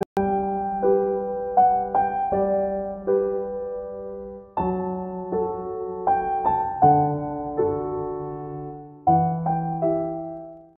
you